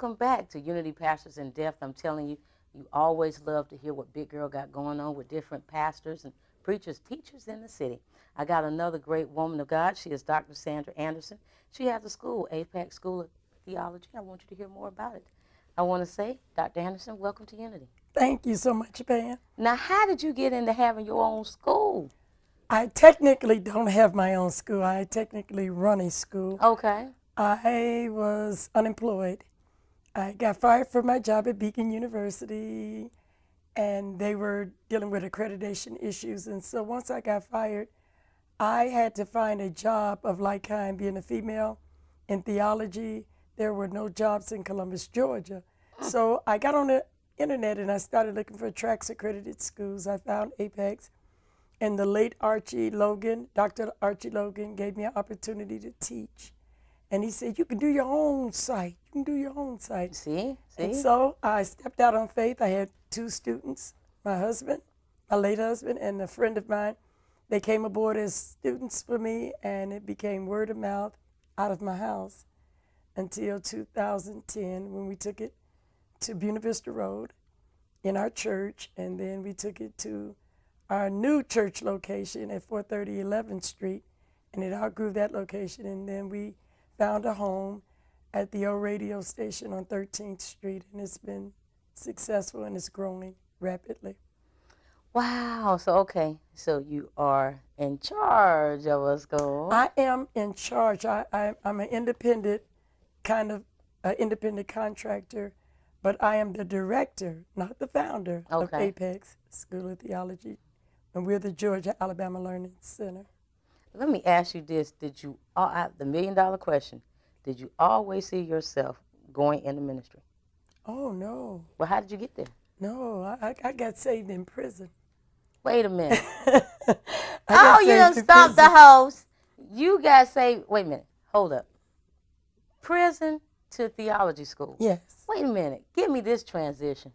Welcome back to Unity Pastors in Depth. I'm telling you, you always love to hear what Big Girl got going on with different pastors and preachers, teachers in the city. I got another great woman of God. She is Dr. Sandra Anderson. She has a school, Apex School of Theology. I want you to hear more about it. I want to say, Dr. Anderson, welcome to Unity. Thank you so much, Pam. Now, how did you get into having your own school? I technically don't have my own school. I technically run a school. Okay. I was unemployed. I got fired from my job at Beacon University, and they were dealing with accreditation issues. And so once I got fired, I had to find a job of like kind, being a female in theology. There were no jobs in Columbus, Georgia. Ah. So I got on the internet and I started looking for tracks accredited schools. I found Apex. And the late Archie Logan, Dr. Archie Logan, gave me an opportunity to teach. And he said, You can do your own site. You can do your own site. See? See? And so I stepped out on faith. I had two students, my husband, my late husband, and a friend of mine. They came aboard as students for me, and it became word of mouth out of my house until 2010 when we took it to Buena Vista Road in our church, and then we took it to our new church location at 430 11th Street, and it outgrew that location, and then we found a home at the old radio station on 13th Street, and it's been successful and it's growing rapidly. Wow. So, okay. So you are in charge of a school. I am in charge. I, I, I'm an independent, kind of uh, independent contractor, but I am the director, not the founder of Apex School of Theology, and we're the Georgia Alabama Learning Center. Let me ask you this: Did you, uh, the million dollar question, did you always see yourself going into ministry? Oh no, Well, how did you get there? no, I, I- got saved in prison. Wait a minute. Oh, you done stopped the host. You got saved. Wait a minute. Hold up. Prison to theology school. Yes, Wait a minute. Give me this transition.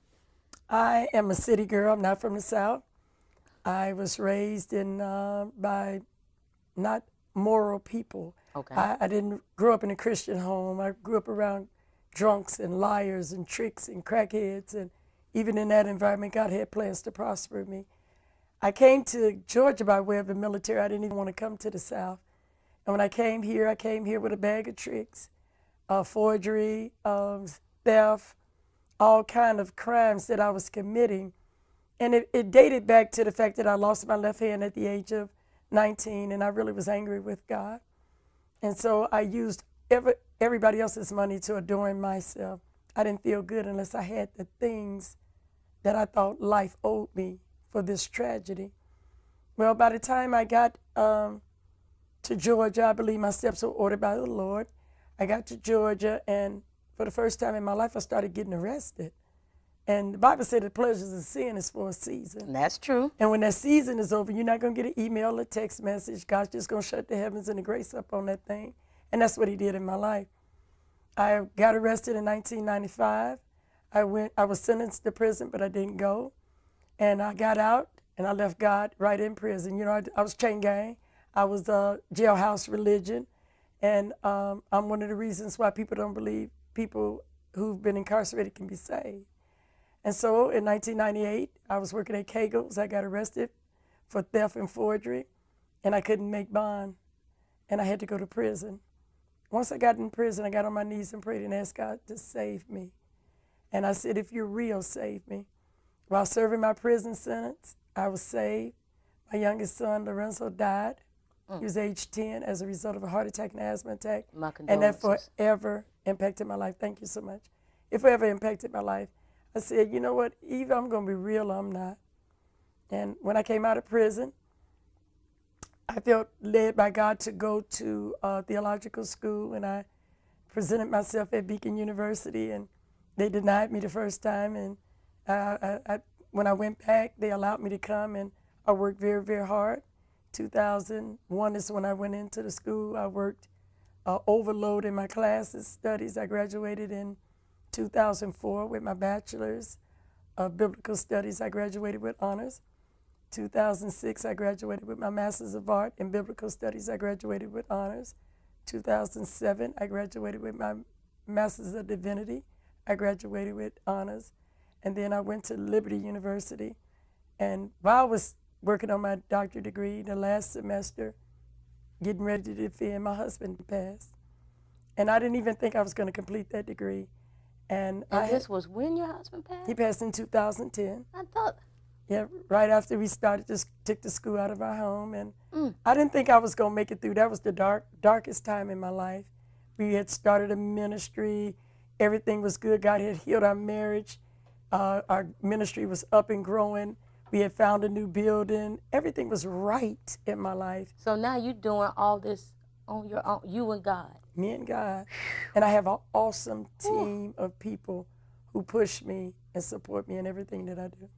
I am a city girl. I'm not from the South. I was raised in uh, by not moral people. Okay. I, I didn't grow up in a Christian home. I grew up around drunks and liars and tricks and crackheads. And even in that environment, God had plans to prosper me. I came to Georgia by way of the military. I didn't even want to come to the South. And when I came here, I came here with a bag of tricks, uh, forgery, um, theft, all kind of crimes that I was committing. And it, it dated back to the fact that I lost my left hand at the age of 19, and I really was angry with God. And so I used every, everybody else's money to adorn myself. I didn't feel good unless I had the things that I thought life owed me for this tragedy. Well, by the time I got um, to Georgia, I believe my steps were ordered by the Lord. I got to Georgia, and for the first time in my life, I started getting arrested. And the Bible said the pleasures of sin is for a season. That's true. And when that season is over, you're not going to get an email or text message. God's just going to shut the heavens and the grace up on that thing. And that's what he did in my life. I got arrested in 1995. I went I was sentenced to prison, but I didn't go. And I got out and I left God right in prison. You know, I, I was chain gang. I was uh, jailhouse religion. And um, I'm one of the reasons why people don't believe people who've been incarcerated can be saved. And so in 1998, I was working at Kegel's. I got arrested for theft and forgery, and I couldn't make bond, and I had to go to prison. Once I got in prison, I got on my knees and prayed and asked God to save me. And I said, if you're real, save me. While serving my prison sentence, I was saved. My youngest son, Lorenzo, died. Mm. He was age 10 as a result of a heart attack and asthma attack. And that forever impacted my life. Thank you so much. It forever impacted my life. I said, you know what? Either I'm going to be real or I'm not. And when I came out of prison, I felt led by God to go to uh, theological school, and I presented myself at Beacon University, and they denied me the first time. And uh, I, I, when I went back, they allowed me to come, and I worked very, very hard. 2001 is when I went into the school. I worked uh, overload in my classes, studies. I graduated in 2004 with my bachelor's of biblical studies. I graduated with honors. 2006, I graduated with my master's of art in biblical studies. I graduated with honors. 2007, I graduated with my master's of divinity. I graduated with honors. And then I went to Liberty University. And while I was working on my doctorate degree the last semester, getting ready to defend, my husband passed. And I didn't even think I was going to complete that degree. And, And this was when your husband passed? he passed in 2010. I thought, Yeah, right after we started, just took the school out of our home, and Mm. I didn't think I was gonna make it through. That was the dark, darkest time in my life. We had started a ministry, everything was good. God had healed our marriage. Uh, our ministry was up and growing. We had found a new building. Everything was right in my life, so now you're doing all this on your own, you and God. Me and God. And I have an awesome team of people who push me and support me in everything that I do.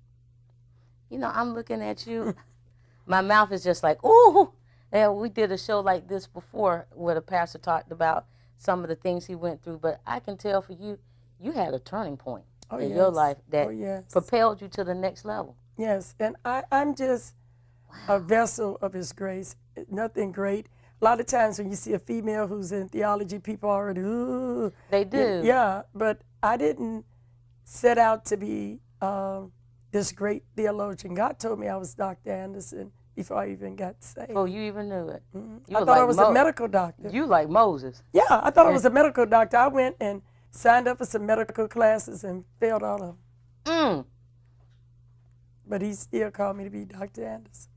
You know, I'm looking at you. My mouth is just like, ooh. And we did a show like this before where the pastor talked about some of the things he went through. But I can tell for you, you had a turning point Oh, in your life that Oh, yes. propelled you to the next level. Yes, and I, I'm just a vessel of His grace. Nothing great. A lot of times when you see a female who's in theology, people already, ooh. They do. Yeah, but I didn't set out to be um, this great theologian. God told me I was Dr. Anderson before I even got saved. Oh, you even knew it. Mhm. You I thought I was Mo- a medical doctor. You like Moses. yeah, I thought I was a medical doctor. I went and signed up for some medical classes and failed all of them. Mm. But he still called me to be Dr. Anderson.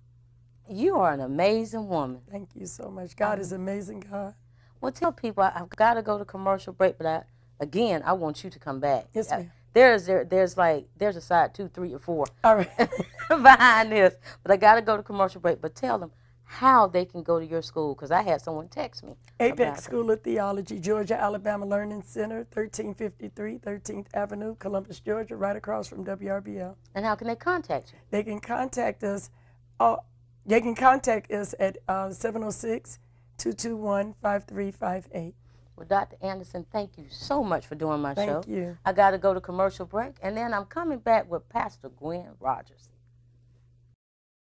You are an amazing woman. Thank you so much. God is amazing, God. Well, tell people I, I've got to go to commercial break, but I, again, I want you to come back. Yes, ma'am. There's there, there's like there's a side two, three, or four All right. behind this, but I got to go to commercial break. But tell them how they can go to your school because I had someone text me. Apex. School of Theology, Georgia Alabama Learning Center, 1353 13th Avenue, Columbus, Georgia, right across from WRBL. And how can they contact you? They can contact us. Uh, they can contact us at uh, 706 221 5358. Well, Dr. Anderson, thank you so much for doing my show. Thank you. I got to go to commercial break, and then I'm coming back with Pastor Gwen Rogers.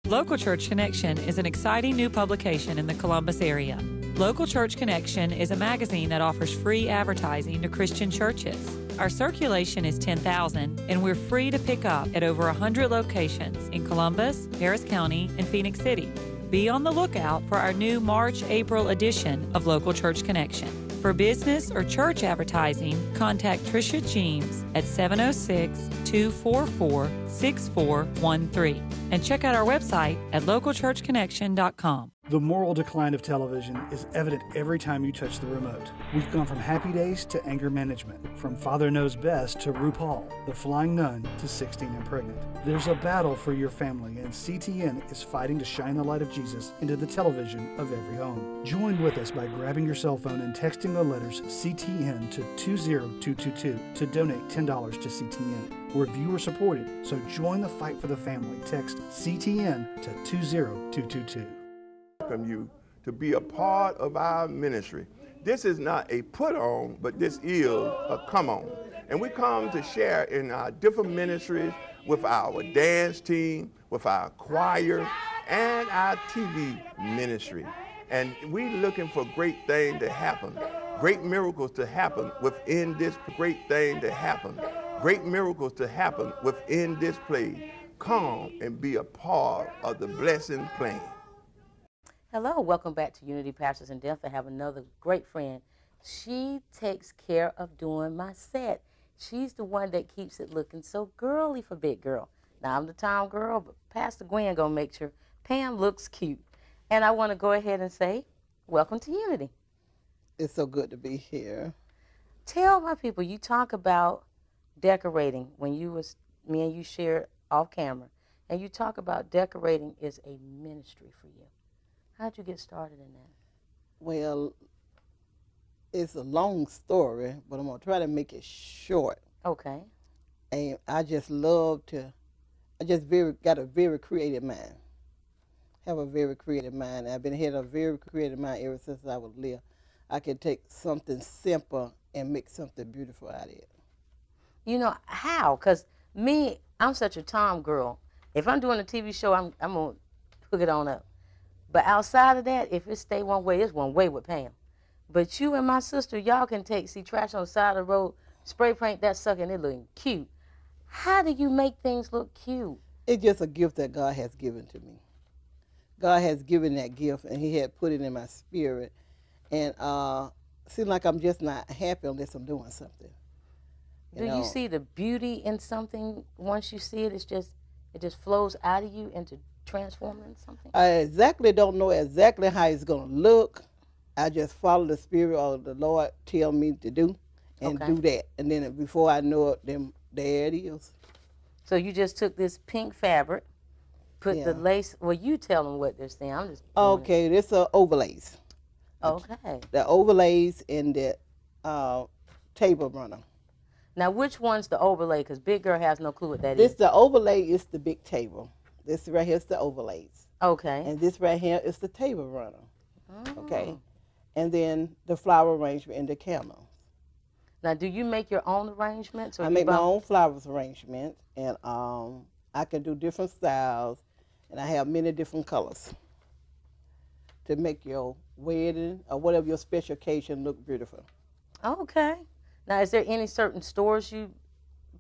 Local Church Connection is an exciting new publication in the Columbus area. Local Church Connection is a magazine that offers free advertising to Christian churches. Our circulation is 10,000 and we're free to pick up at over 100 locations in Columbus, Harris County, and Phenix City. Be on the lookout for our new March April edition of Local Church Connection. For business or church advertising, contact Tricia Jeems at 706 244 6413 and check out our website at localchurchconnection.com. The moral decline of television is evident every time you touch the remote. We've gone from happy days to anger management, from Father Knows Best to RuPaul, The Flying Nun to 16 and Pregnant. There's a battle for your family, and CTN is fighting to shine the light of Jesus into the television of every home. Join with us by grabbing your cell phone and texting the letters CTN to 20222 to donate $10 to CTN. We're viewer supported, so join the fight for the family. Text CTN to 20222. Welcome you to be a part of our ministry. This is not a put on, but this is a come on. And we come to share in our different ministries with our dance team, with our choir, and our TV ministry. And we looking for great things to happen, great miracles to happen within this great thing to happen, great miracles to happen within this place. Come and be a part of the blessing plan. Hello, welcome back to Unity Pastors in Depth. I have another great friend. She takes care of doing my set. She's the one that keeps it looking so girly for Big Girl. Now I'm the town girl, but Pastor Gwen gonna make sure Pam looks cute. And I want to go ahead and say, welcome to Unity. It's so good to be here. Tell my people, you talk about decorating when you was me and you shared off camera, and you talk about decorating is a ministry for you. How'd you get started in that? Well, it's a long story, but I'm gonna try to make it short. Okay. And I just love to. I just very got a very creative mind. Have a very creative mind. I've been had a very creative mind ever since I was little. I can take something simple and make something beautiful out of it. You know how? Cause me, I'm such a Tom girl. If I'm doing a TV show, I'm I'm gonna hook it on up. But outside of that, if it stay one way, it's one way with Pam. But you and my sister, y'all can take see trash on the side of the road, spray paint that sucker and it looking cute. How do you make things look cute? It's just a gift that God has given to me. God has given that gift, and He had put it in my spirit. And uh, seems like I'm just not happy unless I'm doing something. Do you see the beauty in something once you see it? It's just it just flows out of you into transforming into something. I exactly don't know exactly how it's gonna look. I just follow the spirit of the Lord tell me to do, and Okay. do that. And then before I know it, then there it is. So you just took this pink fabric, put the lace. Well, you tell them what they're saying. I'm just doing it. Okay, this are overlays. Okay. The overlays and the uh, table runner. Now, which one's the overlay? Because Big Girl has no clue what that is. This the overlay is the big table. This right here is the overlays. Okay. And this right here is the table runner. Okay. Oh. And then the flower arrangement and the candle. Now, do you make your own arrangements? Or I make my own flowers arrangement and um I can do different styles and I have many different colors to make your wedding or whatever your special occasion look beautiful. Okay. Now, is there any certain stores you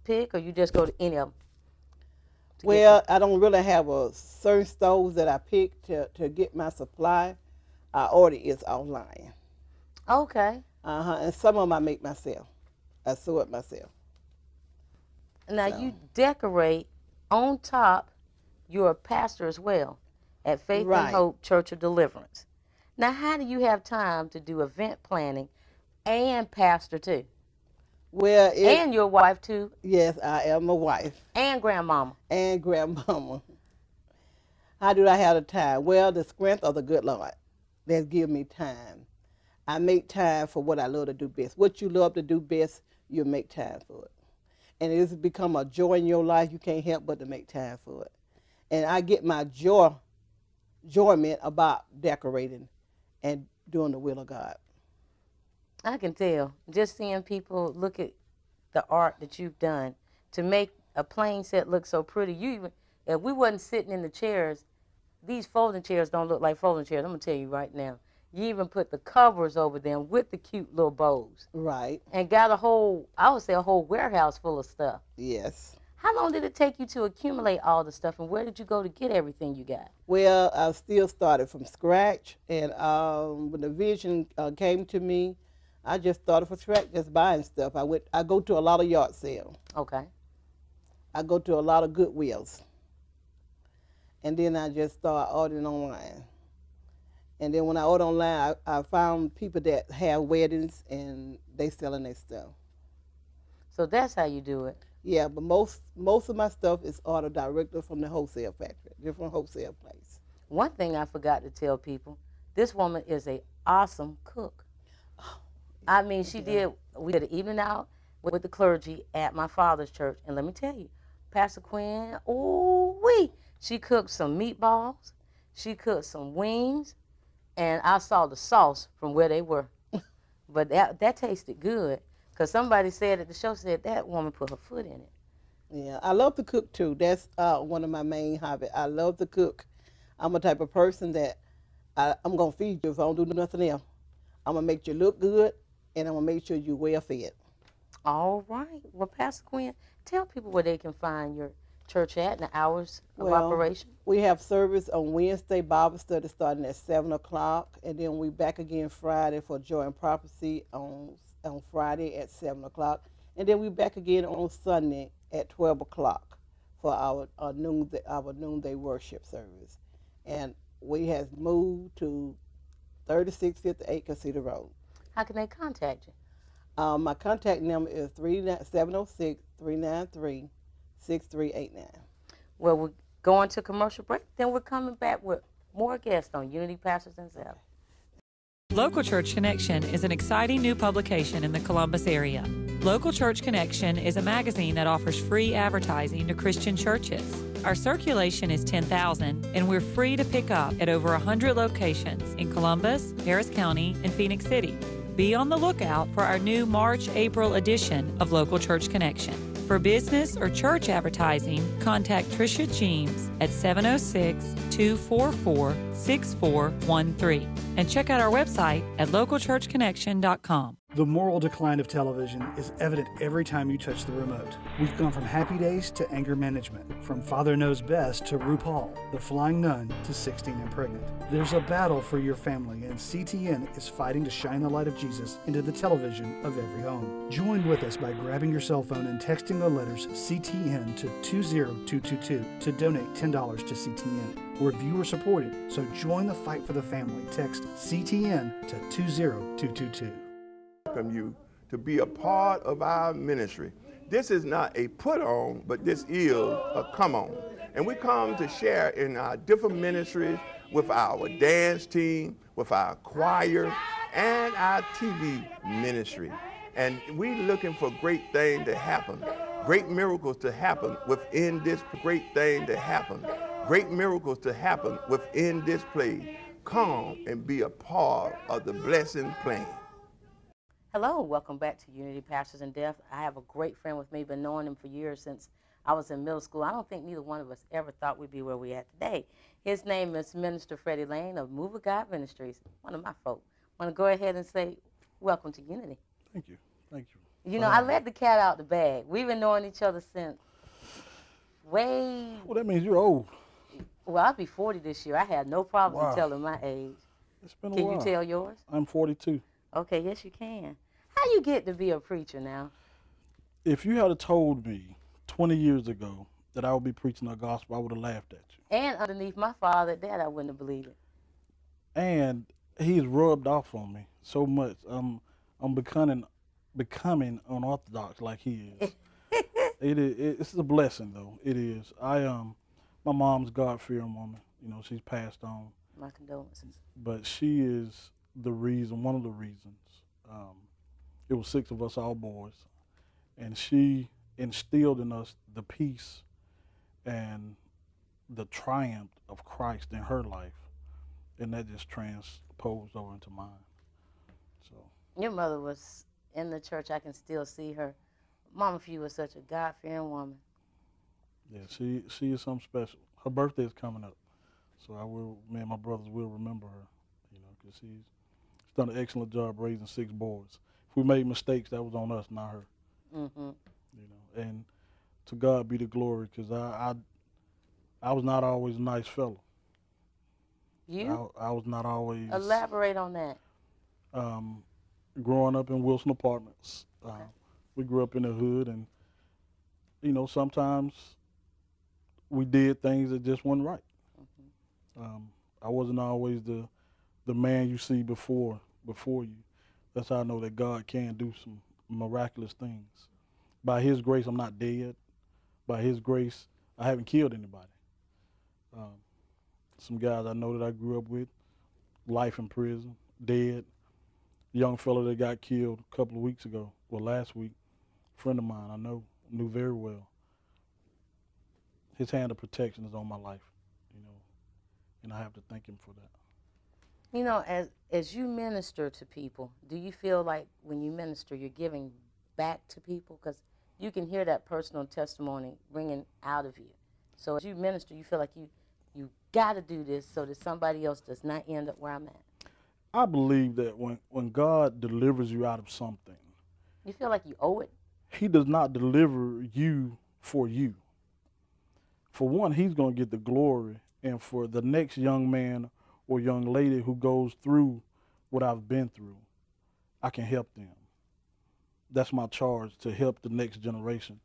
pick, or you just go to any of them? Well, I don't really have a certain stores that I pick to, to get my supply. I order is online. Okay. Uh huh. And some of them I make myself. I sew it myself. Now you decorate on top. You're a pastor as well at Faith Right. and Hope Church of Deliverance. Now, how do you have time to do event planning and pastor too, Well, it, and your wife too, yes, I am a wife and grandmama? and grandmama. How do I have the time? Well, the strength of the good Lord that give me time. I make time for what I love to do best. What you love to do best, you make time for it. And it's become a joy in your life. You can't help but to make time for it. And I get my joy, enjoyment about decorating and doing the will of God. I can tell just seeing people look at the art that you've done to make a plain set look so pretty. You even if we wasn't sitting in the chairs, these folding chairs don't look like folding chairs. I'm gonna tell you right now. You even put the covers over them with the cute little bows, Right. and got a whole I would say a whole warehouse full of stuff. Yes. How long did it take you to accumulate all the stuff, and where did you go to get everything you got? Well, I still started from scratch, and um, when the vision uh, came to me, I just started from scratch, just buying stuff. I went, I go to a lot of yard sales. Okay. I go to a lot of Goodwills, and then I just start ordering online. And then when I order online, I, I found people that have weddings and they selling their stuff. So that's how you do it. Yeah, but most most of my stuff is ordered directly from the wholesale factory, different wholesale place. One thing I forgot to tell people: this woman is a awesome cook. I mean, she did. We did an evening out with the clergy at my father's church, and let me tell you, Pastor Gwen, oh wee, she cooked some meatballs, she cooked some wings, and I saw the sauce from where they were. but that that tasted good, cause somebody said at the show said that woman put her foot in it. Yeah, I love to cook too. That's uh, one of my main hobbies. I love to cook. I'm a type of person that I, I'm gonna feed you if I don't do nothing else. I'm gonna make you look good, and I'm gonna make sure you're well fed. All right. Well, Pastor Gwen, tell people where they can find your church at and the hours of operation. We have service on Wednesday, Bible study starting at seven o'clock, and then we back again Friday for Joy and Prophecy on on Friday at seven o'clock, and then we back again on Sunday at twelve o'clock for our, our noonday our noonday worship service, and we has moved to thirty six fifty eight Cusseta Road. How can they contact you? Um, my contact number is three seven zero six three nine three six three eight nine. Well, we're going to commercial break. Then we're coming back with more guests on Unity Pastors in Depth. Local Church Connection is an exciting new publication in the Columbus area. Local Church Connection is a magazine that offers free advertising to Christian churches. Our circulation is 10,000 and we're free to pick up at over 100 locations in Columbus, Harris County, and Phenix City. Be on the lookout for our new March April edition of Local Church Connection. For business or church advertising, contact Tricia Jeems at 706 244 6413 and check out our website at localchurchconnection.com. The moral decline of television is evident every time you touch the remote. We've gone from happy days to anger management, from Father Knows Best to RuPaul, The Flying Nun to 16 and Pregnant. There's a battle for your family, and CTN is fighting to shine the light of Jesus into the television of every home. Join with us by grabbing your cell phone and texting the letters CTN to 20222 to donate $10 to CTN. We're viewer supported, so join the fight for the family. Text CTN to 20222 welcome you to be a part of our ministry. This is not a put on, but this is a come on. And we come to share in our different ministries with our dance team, with our choir, and our TV ministry. And we looking for great things to happen, great miracles to happen within this great thing to happen, great miracles to happen within this place. Come and be a part of the blessing plan. Hello, welcome back to Unity Pastors in Depth. I have a great friend with me, been knowing him for years since I was in middle school. I don't think neither one of us ever thought we'd be where we're at today. His name is Minister Freddie Lane of Move of God Ministries, one of my folk. Want to go ahead and say, welcome to Unity. Thank you. Thank you. You know, I um, let the cat out the bag. We've been knowing each other since way. Well, that means you're old. Well, I'll be 40 this year. I had no problem Wow. telling my age. It's been a Can while. you tell yours? I'm 42. Okay, yes, you can. How you get to be a preacher now? If you had told me 20 years ago that I would be preaching the gospel, I would have laughed at you. And underneath my father, dad, I wouldn't have believed it. And he's rubbed off on me so much. I'm I'm becoming becoming unorthodox like he is. it is it- it's a blessing though. It is. I um my mom's God fearing woman. You know, she's passed on. My condolences. but she is the reason, one of the reasons. Um, it was six of us, all boys, and she instilled in us the peace and the triumph of Christ in her life, and that just transposed over into mine. So Your mother was in the church. I can still see her. Mama Few was such a God fearing woman. yeah, she she is something special. Her birthday is coming up, so I will. Me and my brothers will remember her, you know, because she's, she's done an excellent job raising six boys. If we made mistakes, that was on us, not her. hmm you know. And to God be the glory, because I, I, I was not always a nice fellow. You I, I was not always. elaborate on that. Um, growing up in Wilson Apartments, uh, we grew up in the hood, and you know sometimes we did things that just weren't right. Um, I wasn't always the the man you see before before you. That's how I know that God can do some miraculous things. By His grace, I'm not dead. By His grace, I haven't killed anybody. Um, some guys I know that I grew up with, life in prison, dead. Young fellow that got killed a couple of weeks ago, well, last week, friend of mine I know, knew very well. His hand of protection is on my life, you know, and I have to thank him for that. You know, as as you minister to people, do you feel like when you minister, you're giving back to people? Because you can hear that personal testimony ringing out of you. So as you minister, you feel like you you got to do this so that somebody else does not end up where I'm at. I believe that when, when God delivers you out of something, You feel like you owe it. He does not deliver you for you. For one, He's going to get the glory, and for the next young man or young lady who goes through what I've been through, I can help them. That's my charge to help the next generation.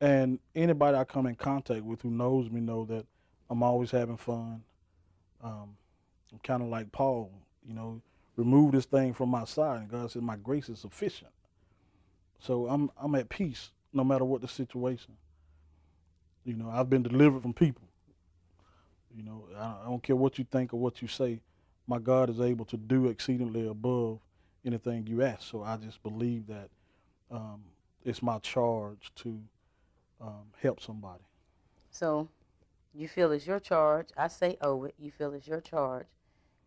And anybody I come in contact with who knows me know that I'm always having fun. Um, I'm kind of like Paul, you know, remove this thing from my side, and God said, "My grace is sufficient." So I'm I'm at peace no matter what the situation. You know, I've been delivered from people. You know, I, I don't care what you think or what you say. My God is able to do exceedingly above anything you ask. So I just believe that um, it's my charge to um, help somebody. So you feel it's your charge. I say owe it. You feel it's your charge,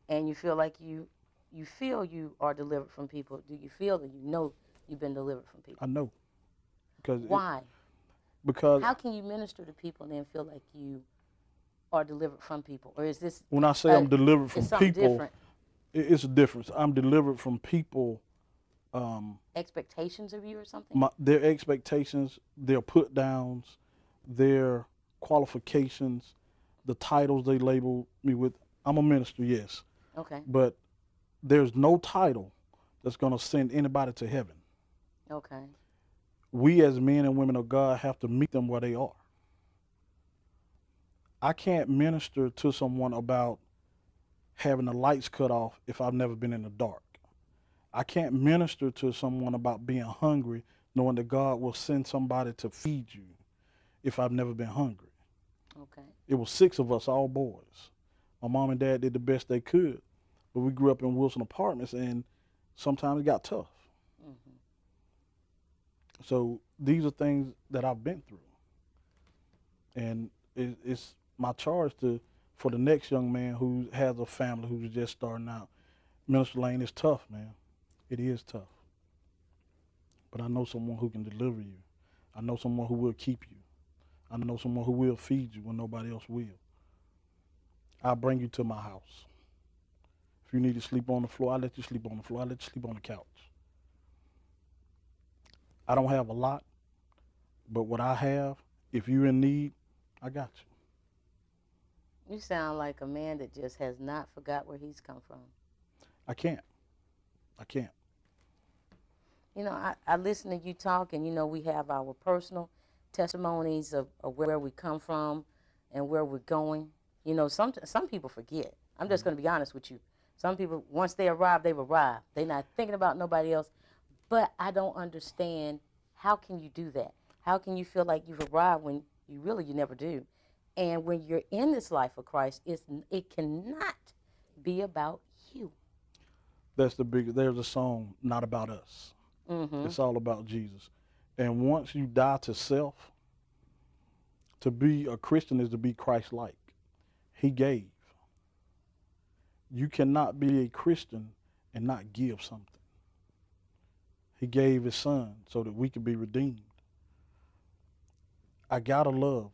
and you feel like you you feel you are delivered from people. Do you feel that you know you've been delivered from people? I know because it- Why? because How can you minister to people and then feel like you are delivered from people, or is this when I say I'm delivered from people, different? it's a difference. I'm delivered from people um, Expectations of you or something? my, their expectations, their put downs, their qualifications, the titles they label me with. I'm a minister, yes, okay. but there's no title that's going to send anybody to heaven. Okay. We as men and women of God have to meet them where they are. I can't minister to someone about having the lights cut off if I've never been in the dark. I can't minister to someone about being hungry knowing that God will send somebody to feed you if I've never been hungry. Okay. It was six of us, all boys. My mom and dad did the best they could, but we grew up in Wilson apartments and sometimes it got tough. hmm So these are things that I've been through, and it, it's my charge to for the next young man who has a family who's just starting out. Minister Lane is tough, man. It is tough. But I know someone who can deliver you. I know someone who will keep you. I know someone who will feed you when nobody else will. I'll bring you to my house. If you need to sleep on the floor, I'll let you sleep on the floor. I'll let you sleep on the couch. I don't have a lot, but what I have, if you're in need, I got you. You sound like a man that just has not forgot where he's come from. I can't. I can't. You know, I, I listen to you talk, and you know, we have our personal testimonies of, of where we come from and where we're going. You know, some some people forget. I'm just mm-hmm. going to be honest with you. Some people, once they arrive, they've arrived. They're not thinking about nobody else. But I don't understand how can you do that? How can you feel like you've arrived when you really you never do? And when you're in this life of Christ, it's, it cannot be about you. That's the big. There's a song, not about us. hmm It's all about Jesus. And once you die to self, to be a Christian is to be Christ-like. He gave. You cannot be a Christian and not give something. He gave his son so that we could be redeemed. I gotta love.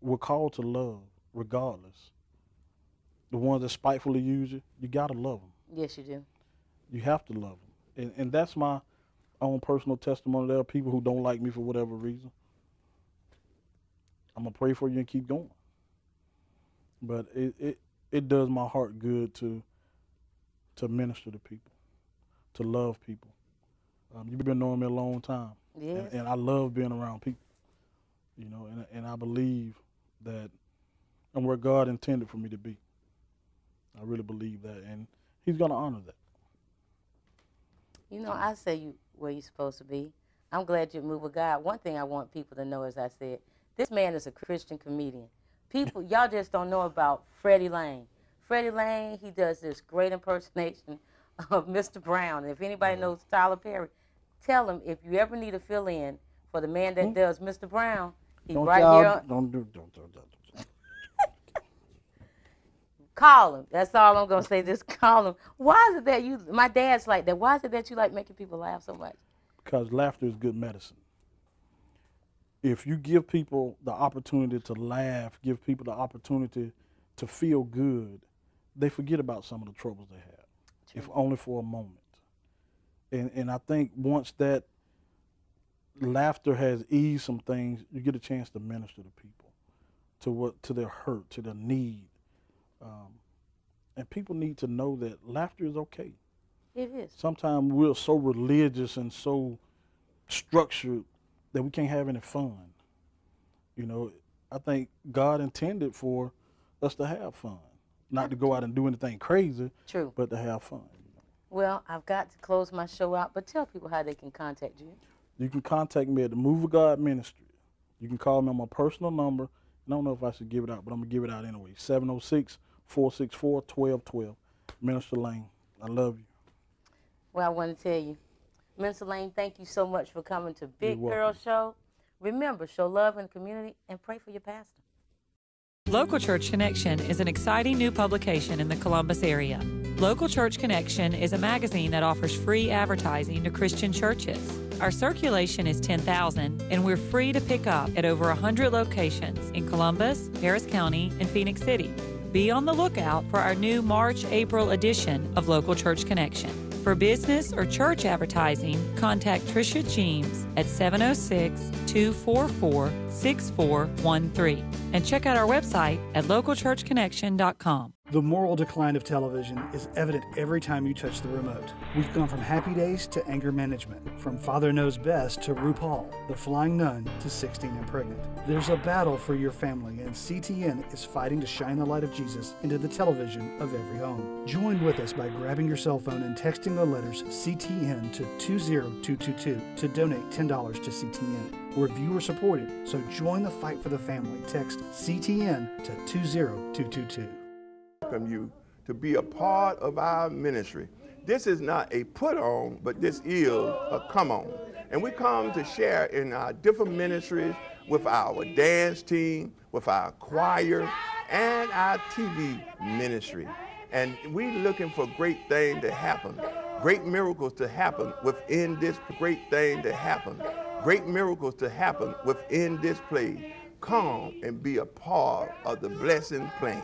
We're called to love regardless. The ones that spitefully use you, you gotta love them. Yes, you do. You have to love them. And, and that's my own personal testimony. There are people who don't like me for whatever reason. I'm going to pray for you and keep going. But it, it, it does my heart good to to minister to people, to love people. Um, you've been knowing me a long time. Yes. And, and I love being around people. You know, and, and I believe that I'm where God intended for me to be. I really believe that. And He's going to honor that. You know, I say you where you're supposed to be. I'm glad you move with God. One thing I want people to know, as I said, this man is a Christian comedian. People, y'all just don't know about Freddie Lane. Freddie Lane, he does this great impersonation of Mr. Brown. If anybody mm-hmm. knows Tyler Perry, tell him if you ever need a fill-in for the man that mm-hmm. does Mr. Brown, Don't right y'all, here. don't do, don't, don't, don't. Call him. That's all I'm gonna say. Just call him. Why is it that you? My dad's like that. Why is it that you like making people laugh so much? Because laughter is good medicine. If you give people the opportunity to laugh, give people the opportunity to feel good, they forget about some of the troubles they have, if only for a moment. And and I think once that laughter has eased some things, you get a chance to minister to people, to what to their hurt, to their need. Um, and people need to know that laughter is okay It is. sometimes we're so religious and so structured that we can't have any fun. You know, I think God intended for us to have fun, not to go out and do anything crazy, True. but to have fun. Well, I've got to close my show out, but tell people how they can contact you. You can contact me at the Move of God Ministry. You can call me on my personal number. I don't know if I should give it out, but I'm going to give it out anyway. 706 464 1212. Minister Lane, I love you. Well, I want to tell you, Minister Lane, thank you so much for coming to Big Girl. Show. Remember, show love in the community and pray for your pastor. Local Church Connection is an exciting new publication in the Columbus area. Local Church Connection is a magazine that offers free advertising to Christian churches. Our circulation is 10,000 and we're free to pick up at over 100 locations in Columbus, Harris County, and Phenix City. Be on the lookout for our new March April edition of Local Church Connection. For business or church advertising, contact Tricia Jeems at 706 244 6413 and check out our website at localchurchconnection.com. The moral decline of television is evident every time you touch the remote. We've gone from happy days to anger management, from Father Knows Best to RuPaul, The Flying Nun to 16 and Pregnant. There's a battle for your family, and CTN is fighting to shine the light of Jesus into the television of every home. Join with us by grabbing your cell phone and texting the letters CTN to 20222 to donate $10 to CTN. We're viewer supported, so join the fight for the family. Text CTN to 20222 welcome you to be a part of our ministry. This is not a put on, but this is a come on. And we come to share in our different ministries with our dance team, with our choir, and our TV ministry. And we're looking for great things to happen, great miracles to happen within this great thing to happen, great miracles to happen within this place. Come and be a part of the blessing plan.